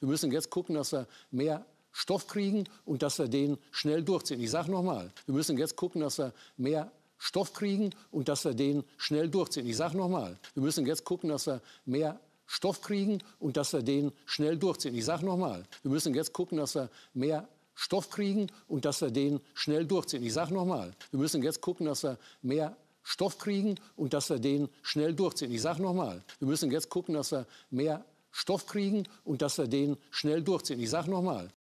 Wir müssen jetzt gucken, dass wir mehr Stoff kriegen und dass wir den schnell durchziehen. Ich sage nochmal, wir müssen jetzt gucken, dass wir mehr Stoff kriegen und dass wir den schnell durchziehen. Ich sage nochmal, wir müssen jetzt gucken, dass wir mehr Stoff kriegen und dass wir den schnell durchziehen. Ich sage nochmal, wir müssen jetzt gucken, dass wir mehr Stoff kriegen und dass wir den schnell durchziehen. Ich sage nochmal, wir müssen jetzt gucken, dass wir mehr Stoff kriegen und dass wir den schnell durchziehen. Ich sage nochmal, wir müssen jetzt gucken, dass wir mehr Stoff kriegen und dass wir den schnell durchziehen. Ich sage nochmal,